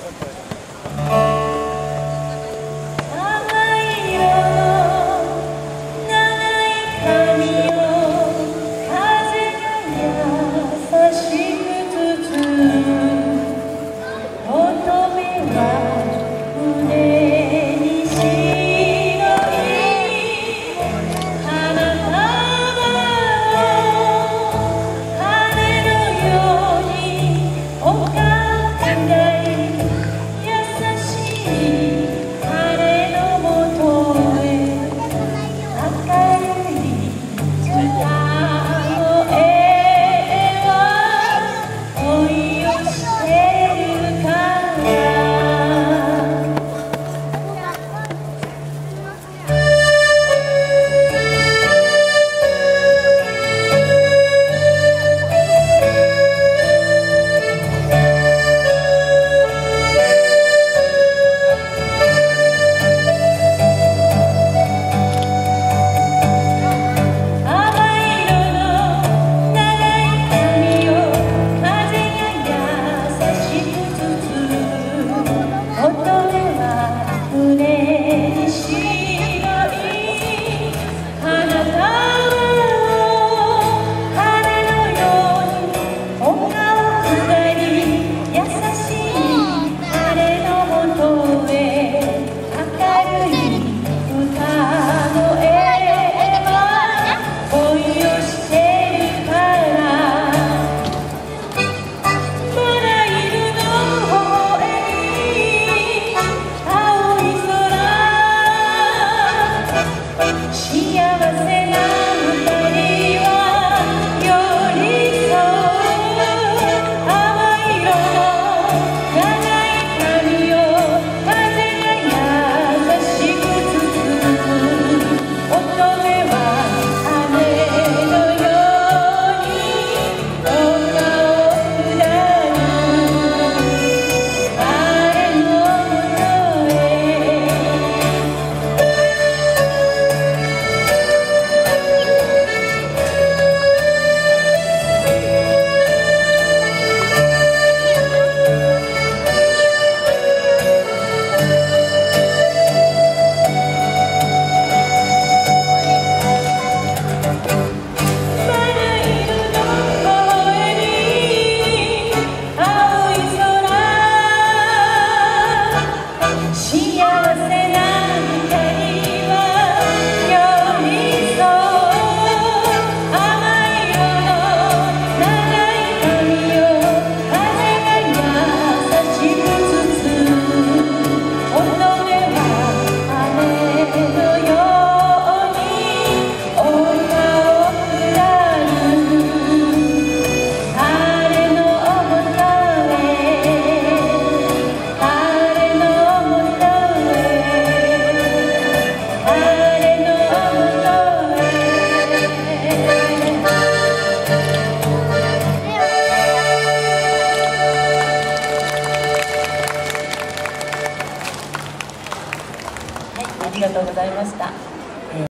Okay. you. がとうございました。